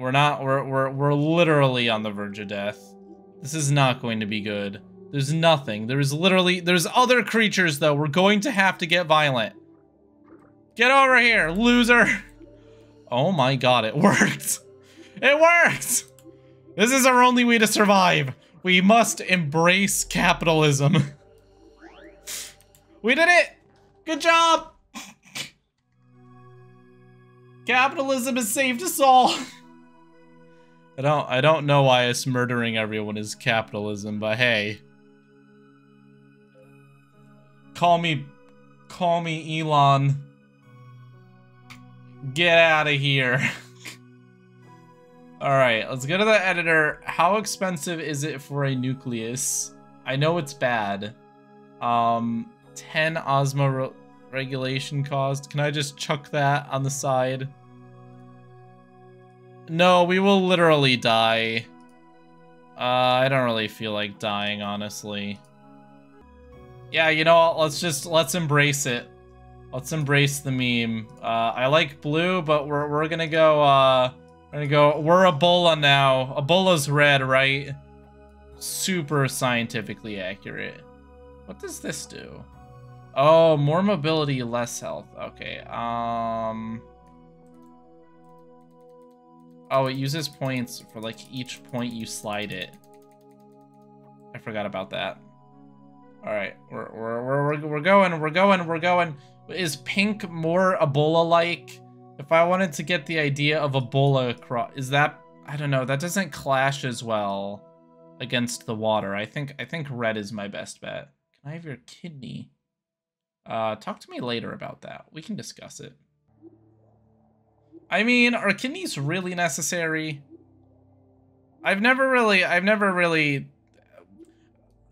We're not, we're, we're, we're literally on the verge of death. This is not going to be good. There's nothing. There's literally, there's other creatures though. We're going to have to get violent. Get over here, loser. Oh my god, it worked. It worked. This is our only way to survive. We must embrace capitalism. we did it. Good job. Capitalism has saved us all. I don't I don't know why us murdering everyone is capitalism, but hey. Call me call me Elon. Get out of here. Alright, let's go to the editor. How expensive is it for a nucleus? I know it's bad. Um, 10 Osmo re regulation cost. Can I just chuck that on the side? No, we will literally die. Uh, I don't really feel like dying, honestly. Yeah, you know, let's just, let's embrace it. Let's embrace the meme. Uh, I like blue, but we're, we're gonna go, uh, we're gonna go, we're Ebola now. Ebola's red, right? Super scientifically accurate. What does this do? Oh, more mobility, less health. Okay, um... Oh, it uses points for like each point you slide it. I forgot about that. All right, we're, we're, we're, we're going, we're going, we're going. Is pink more Ebola-like? If I wanted to get the idea of Ebola across, is that, I don't know, that doesn't clash as well against the water. I think, I think red is my best bet. Can I have your kidney? Uh, talk to me later about that. We can discuss it. I mean, are kidneys really necessary? I've never really, I've never really,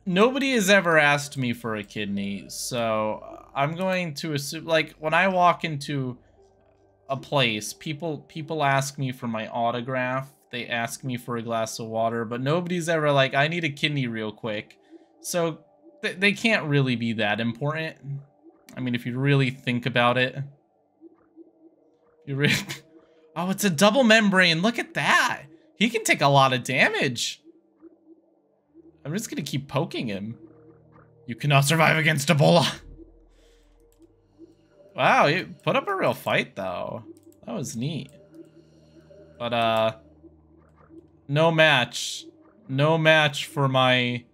nobody has ever asked me for a kidney, so I'm going to assume, like, when I walk into a place, people people ask me for my autograph. They ask me for a glass of water, but nobody's ever like, I need a kidney real quick. So th they can't really be that important. I mean, if you really think about it. You really... Oh, it's a double membrane. Look at that. He can take a lot of damage. I'm just gonna keep poking him. You cannot survive against Ebola. Wow, you put up a real fight, though. That was neat. But, uh... No match. No match for my...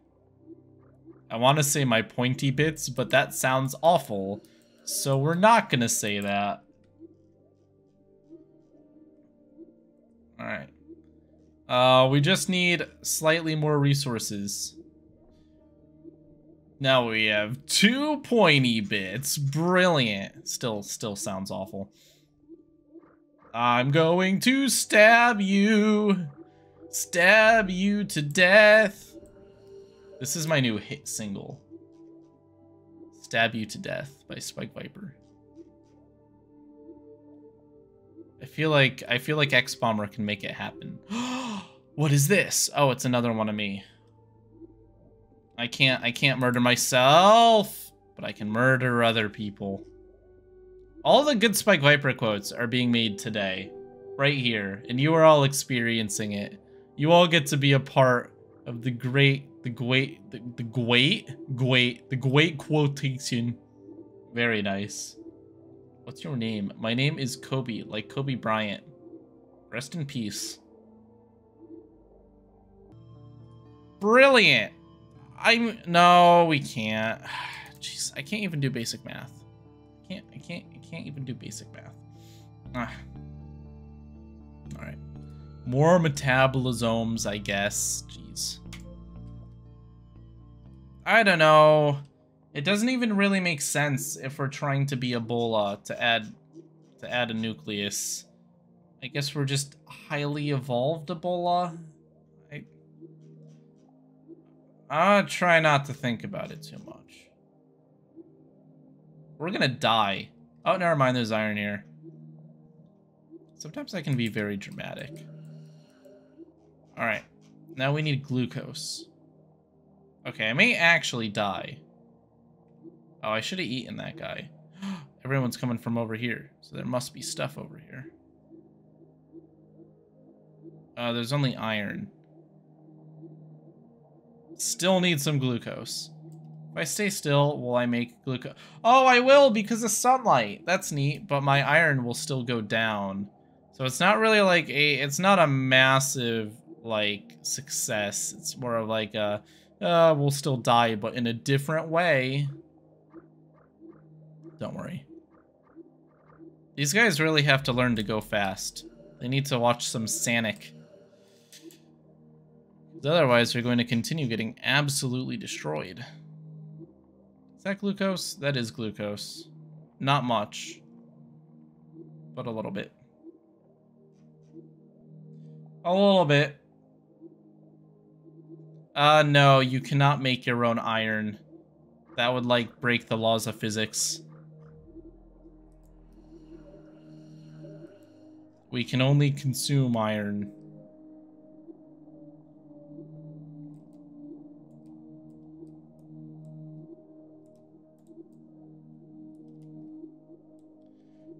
I want to say my pointy bits, but that sounds awful. So we're not going to say that. Alright. Uh, we just need slightly more resources. Now we have two pointy bits. Brilliant. Still, still sounds awful. I'm going to stab you. Stab you to death. This is my new hit single. Stab You to Death by Spike Viper. I feel like I feel like X Bomber can make it happen. what is this? Oh, it's another one of me. I can't I can't murder myself, but I can murder other people. All the good Spike Viper quotes are being made today, right here, and you are all experiencing it. You all get to be a part of the great, the great, the, the great, great, the great quotation. Very nice. What's your name? My name is Kobe, like Kobe Bryant. Rest in peace. Brilliant. I'm no, we can't. Jeez, I can't even do basic math. I can't. I can't. I can't even do basic math. Ah. All right. More metabolisms, I guess. Jeez. I don't know. It doesn't even really make sense if we're trying to be Ebola to add to add a nucleus. I guess we're just highly evolved Ebola. I'll try not to think about it too much. We're gonna die. Oh, never mind, there's iron here. Sometimes I can be very dramatic. Alright, now we need glucose. Okay, I may actually die. Oh, I should have eaten that guy. Everyone's coming from over here, so there must be stuff over here. Uh, there's only iron. Still need some glucose. If I stay still, will I make glucose? Oh, I will because of sunlight. That's neat, but my iron will still go down. So it's not really like a, it's not a massive, like, success. It's more of like a, uh, we'll still die, but in a different way. Don't worry. These guys really have to learn to go fast. They need to watch some Sonic. Otherwise, they're going to continue getting absolutely destroyed. Is that glucose? That is glucose. Not much. But a little bit. A little bit. Uh, no, you cannot make your own iron. That would, like, break the laws of physics. We can only consume iron.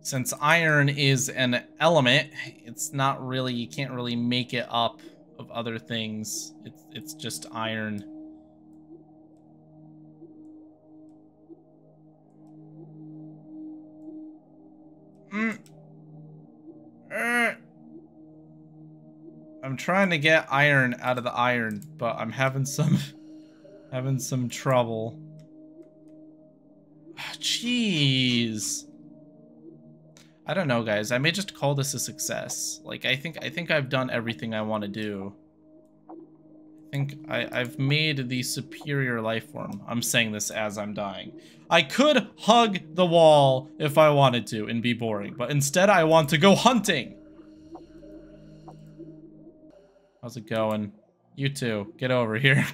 Since iron is an element, it's not really, you can't really make it up of other things. It's, it's just iron. Mm. I'm trying to get iron out of the iron, but I'm having some having some trouble. Ah, jeez. I don't know, guys. I may just call this a success. Like I think I think I've done everything I want to do. I think I, I've made the superior life form. I'm saying this as I'm dying. I could hug the wall if I wanted to and be boring, but instead I want to go hunting. How's it going? You too. Get over here.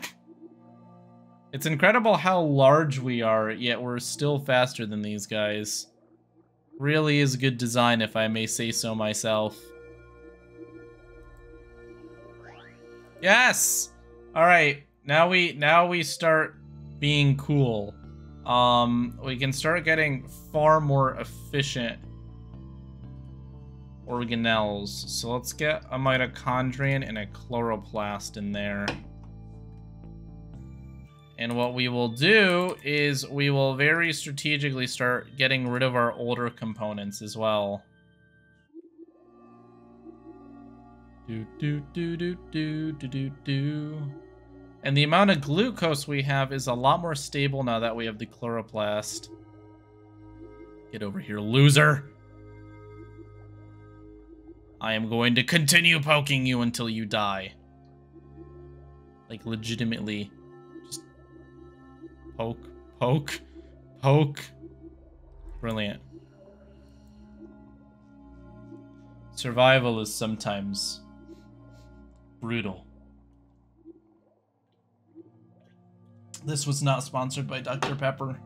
it's incredible how large we are, yet we're still faster than these guys. Really is good design, if I may say so myself. Yes! Alright, now we now we start being cool. Um, we can start getting far more efficient organelles. So let's get a mitochondrion and a chloroplast in there. And what we will do is we will very strategically start getting rid of our older components as well. Do do do do do do do do. And the amount of glucose we have is a lot more stable now that we have the chloroplast. Get over here, loser. I am going to continue poking you until you die. Like, legitimately. Just poke, poke, poke. Brilliant. Survival is sometimes brutal. This was not sponsored by Dr. Pepper.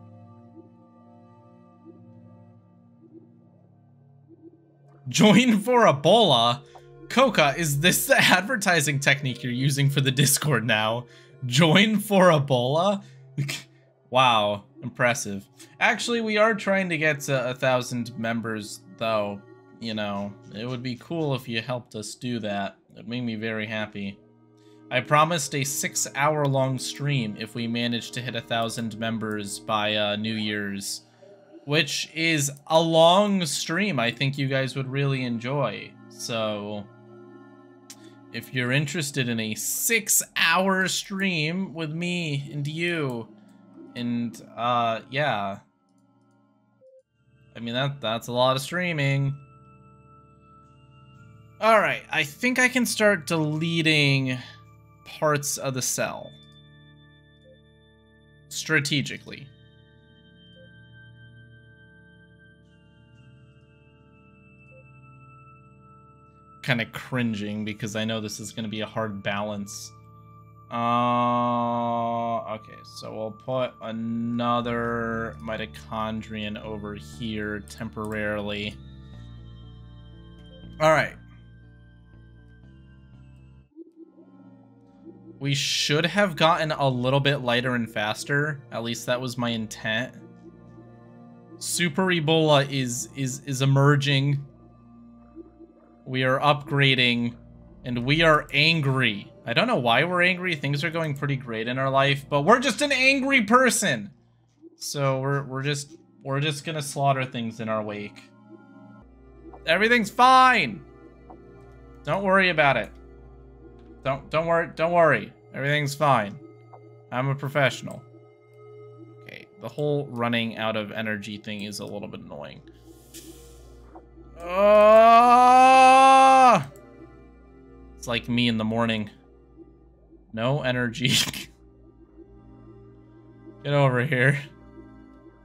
Join for Ebola? Coca, is this the advertising technique you're using for the Discord now? Join for Ebola? wow, impressive. Actually, we are trying to get to a thousand members, though. You know, it would be cool if you helped us do that. It made me very happy. I promised a six hour long stream if we manage to hit a thousand members by uh, New Year's which is a long stream I think you guys would really enjoy. So if you're interested in a six hour stream with me and you, and uh, yeah. I mean, that that's a lot of streaming. All right, I think I can start deleting parts of the cell strategically. Kind of cringing because I know this is going to be a hard balance. Uh, okay, so we'll put another mitochondrion over here temporarily. All right. We should have gotten a little bit lighter and faster. At least that was my intent. Super Ebola is is is emerging we are upgrading And we are angry. I don't know why we're angry. Things are going pretty great in our life, but we're just an angry person. So we're we're just we're just gonna slaughter things in our wake. Everything's fine. Don't worry about it. Don't don't worry don't worry. Everything's fine. I'm a professional. Okay, the whole running out of energy thing is a little bit annoying. Uh, it's like me in the morning. No energy. Get over here.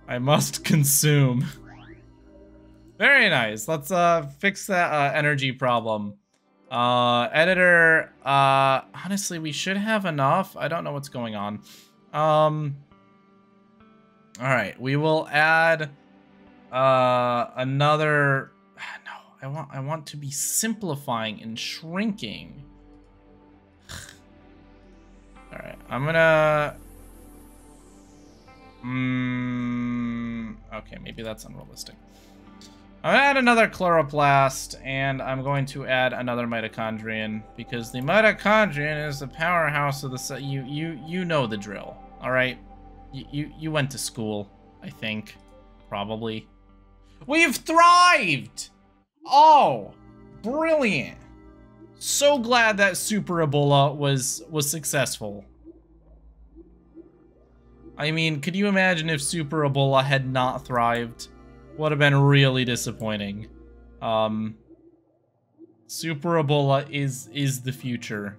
I must consume. Very nice. Let's uh fix that uh, energy problem. Uh, editor, uh, honestly, we should have enough. I don't know what's going on. Um, all right, we will add, uh, another, no, I want, I want to be simplifying and shrinking. all right, I'm gonna, mm, okay, maybe that's unrealistic. I'm gonna add another chloroplast, and I'm going to add another mitochondrion because the mitochondrion is the powerhouse of the cell. You you you know the drill, all right? You you you went to school, I think, probably. We've thrived. Oh, brilliant! So glad that Super Ebola was was successful. I mean, could you imagine if Super Ebola had not thrived? would have been really disappointing. Um, Super Ebola is is the future.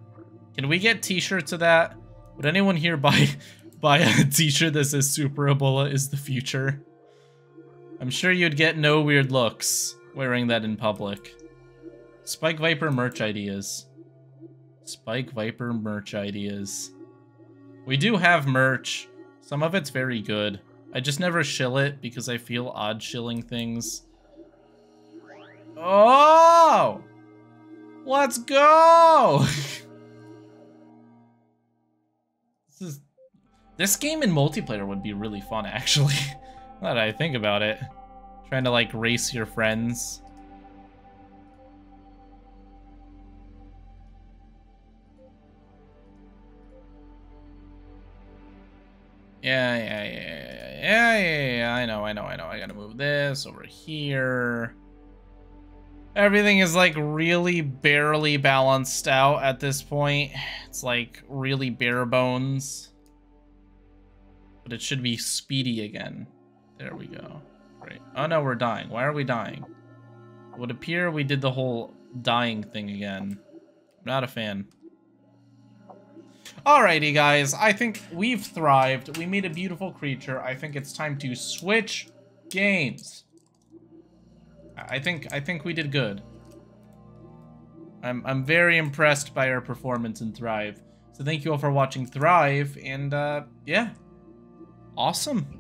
Can we get t-shirts of that? Would anyone here buy buy a t-shirt that says Super Ebola is the future? I'm sure you'd get no weird looks wearing that in public. Spike Viper merch ideas. Spike Viper merch ideas. We do have merch. Some of it's very good. I just never shill it because I feel odd shilling things. Oh! Let's go! this is this game in multiplayer would be really fun actually. now that I think about it. Trying to like race your friends. Yeah, yeah, yeah, yeah, yeah, yeah, I know, I know, I know. I gotta move this over here. Everything is like really barely balanced out at this point. It's like really bare bones. But it should be speedy again. There we go. Oh no, we're dying. Why are we dying? It would appear we did the whole dying thing again. I'm not a fan. Alrighty, guys. I think we've thrived. We made a beautiful creature. I think it's time to switch games. I think I think we did good. I'm I'm very impressed by our performance in Thrive. So thank you all for watching Thrive, and uh, yeah, awesome.